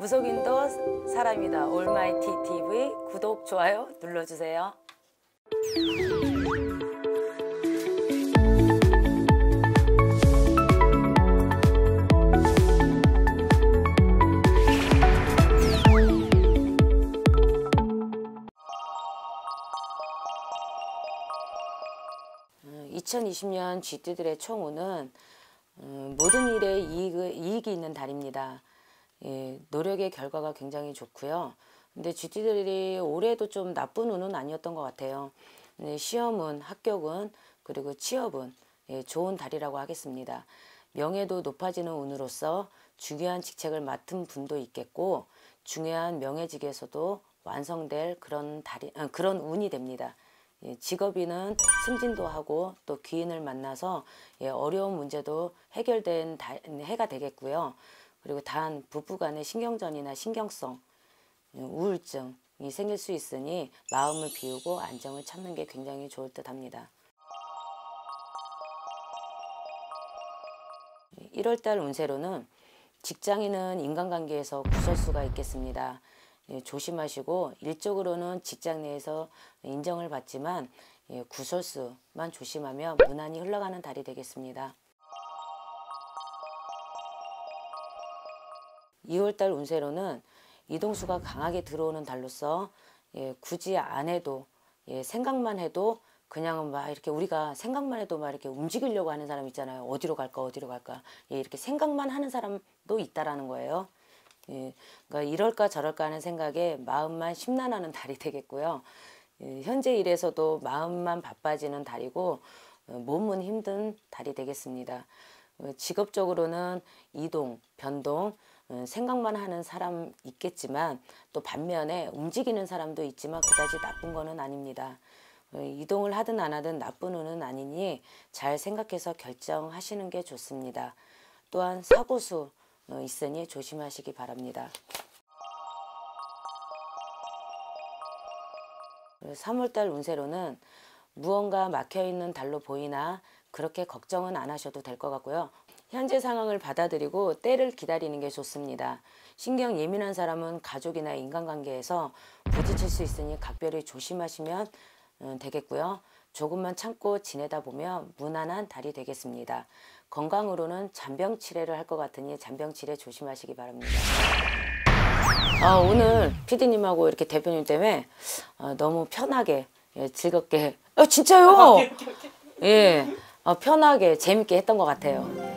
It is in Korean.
무속인도 사람이다 올마이티 TV 구독 좋아요 눌러주세요. 음, 2020년 쥐띠들의 총우는 음, 모든 일에 이익, 이익이 있는 달입니다. 예, 노력의 결과가 굉장히 좋고요. 근데 쥐띠들이 올해도 좀 나쁜 운은 아니었던 것 같아요. 네, 시험은, 합격은, 그리고 취업은 예, 좋은 달이라고 하겠습니다. 명예도 높아지는 운으로서 중요한 직책을 맡은 분도 있겠고 중요한 명예직에서도 완성될 그런 달이, 아, 그런 운이 됩니다. 예, 직업인은 승진도 하고 또 귀인을 만나서 예, 어려운 문제도 해결된 다, 해가 되겠고요. 그리고 단 부부간의 신경전이나 신경성, 예, 우울증이 생길 수 있으니 마음을 비우고 안정을 찾는 게 굉장히 좋을 듯 합니다. 1월달 운세로는 직장인은 인간관계에서 구설 수가 있겠습니다. 예, 조심하시고 일적으로는 직장 내에서 인정을 받지만 예, 구설수만 조심하며 무난히 흘러가는 달이 되겠습니다. 2월달 운세로는 이동수가 강하게 들어오는 달로서 예, 굳이 안 해도 예, 생각만 해도 그냥 막 이렇게 우리가 생각만 해도 막 이렇게 움직이려고 하는 사람 있잖아요. 어디로 갈까 어디로 갈까 예, 이렇게 생각만 하는 사람도 있다라는 거예요. 예, 그러니까 이럴까 저럴까 하는 생각에 마음만 심란하는 달이 되겠고요. 예, 현재 일에서도 마음만 바빠지는 달이고 어, 몸은 힘든 달이 되겠습니다. 어, 직업적으로는 이동, 변동, 어, 생각만 하는 사람 있겠지만 또 반면에 움직이는 사람도 있지만 그다지 나쁜 거는 아닙니다. 이동을 하든 안 하든 나쁜 운은 아니니 잘 생각해서 결정하시는 게 좋습니다. 또한 사고수 있으니 조심하시기 바랍니다. 3월달 운세로는 무언가 막혀있는 달로 보이나 그렇게 걱정은 안 하셔도 될 것 같고요. 현재 상황을 받아들이고 때를 기다리는 게 좋습니다. 신경 예민한 사람은 가족이나 인간관계에서 부딪힐 수 있으니 각별히 조심하시면 음, 되겠고요. 조금만 참고 지내다 보면 무난한 달이 되겠습니다. 건강으로는 잔병 치레를 할 것 같으니 잔병 치레 조심하시기 바랍니다. 아, 오늘 피디님하고 이렇게 대표님 때문에 어, 너무 편하게 예, 즐겁게 어, 진짜요? 예, 어, 편하게 재밌게 했던 것 같아요.